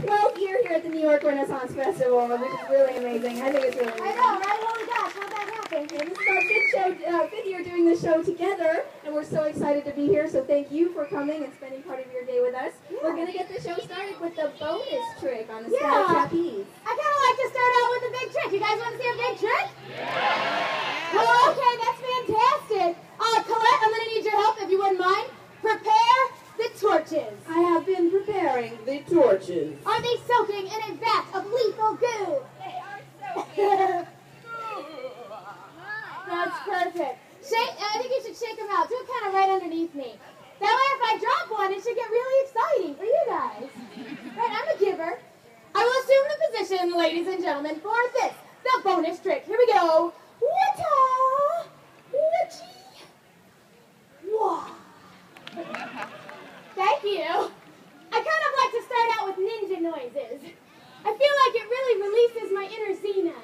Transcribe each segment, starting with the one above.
12th year here at the New York Renaissance Festival, which is really amazing. I think it's really amazing. I know, right? Holy gosh, how'd that happen? And this is our fifth show, uh, fifth year doing the show together, and we're so excited to be here. So thank you for coming and spending part of your day with us. We're gonna get the show started with the bonus trick on the Yeah. static trapeze. I kind of like to start out with a big trick. You guys want to see a big trick? Yeah. Well, okay, that's fantastic. Uh, Colette, I'm going to need your help if you wouldn't mind. Prepare the torches. I have been preparing the torches. Are they soaking in a vat of lethal goo? They are so That's perfect. Shake, I think you should shake them out. Do it kind of right underneath me. That way, if I drop one, it should get really exciting for you guys. Right, I'm a giver. I will assume the position, ladies and gentlemen, for this, the bonus trick. Here we go. Wata, wachi, wah. Thank you. I kind of like to start out with ninja noises. I feel like it really releases my inner Xena.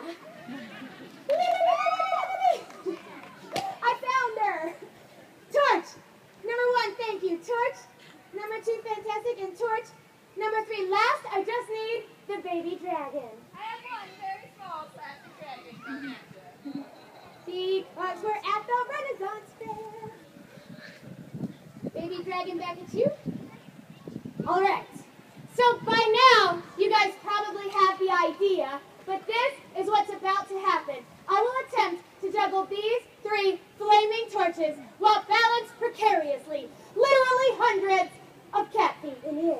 I found her. Torch. Number one, thank you. Torch. Number two. And torch. Number three, last, I just need the baby dragon. I have one very small plastic dragon from. Because we're at the Renaissance Fair. Baby dragon back at you. All right. 对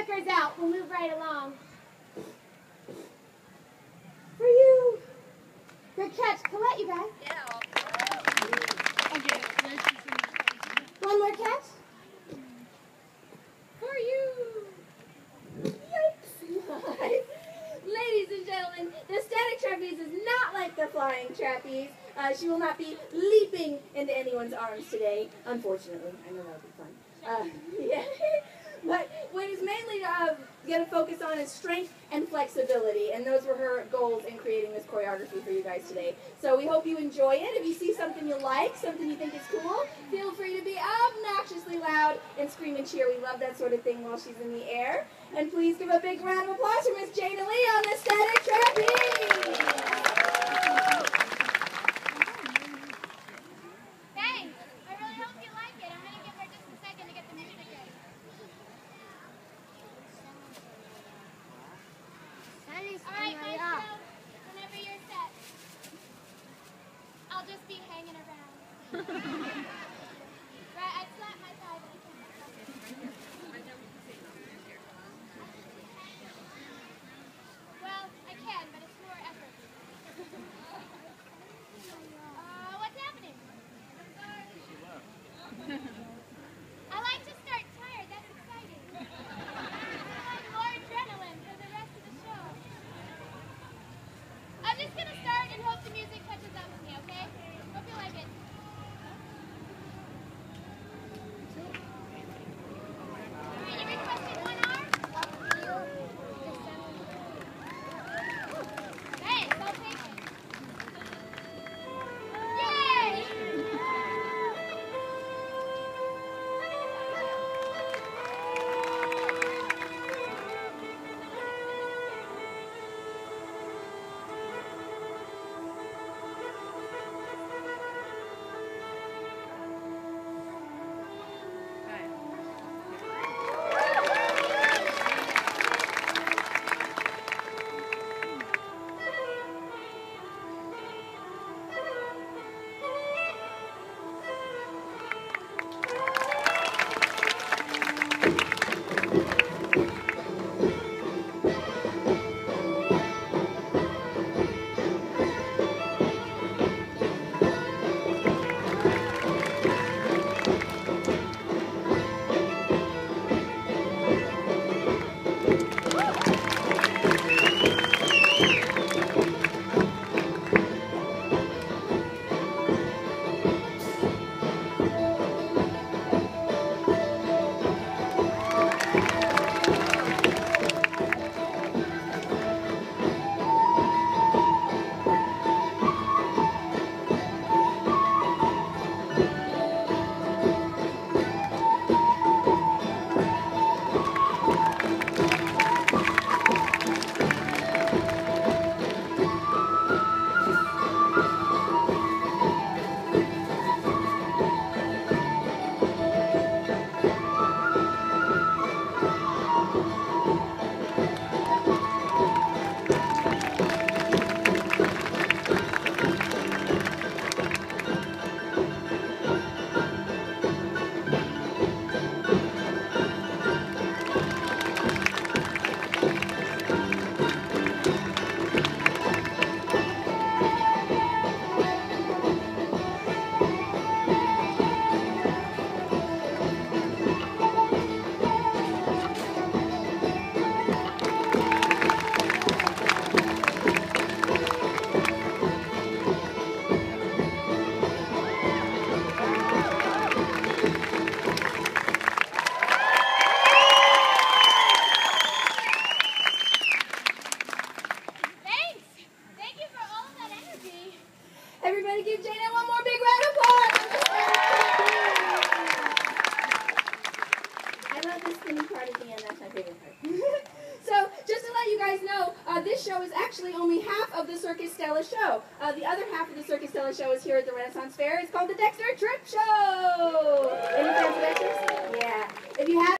me get these suckers out. We'll move right along. For you. Good catch. Colette, you guys. Yeah. One more catch. For you. Yikes. Ladies and gentlemen, the static trapeze is not like the flying trapeze. Uh, she will not be leaping into anyone's arms today, unfortunately. I know that would be fun. Uh, yeah. but what mainly uh, going to focus on is strength and flexibility, and those were her goals in creating this choreography for you guys today. So we hope you enjoy it. If you see something you like, something you think is cool, feel free to be obnoxiously loud and scream and cheer. We love that sort of thing while she's in the air. And please give a big round of applause for Miss Jada Lee on the static trapeze. Thanks. I really hope you like it. I'm going to give her just a second to get the music ready. All right, Maestro. Whenever you're set. I'll just be hanging around. thank Love the spinning part at the end. That's my favorite part. so, just to let you guys know, uh, this show is actually only half of the Circus Stella show. Uh, the other half of the Circus Stella show is here at the Renaissance Fair. It's called the Dexter Trip Show. Any fans of Dexter's? Yeah. If you have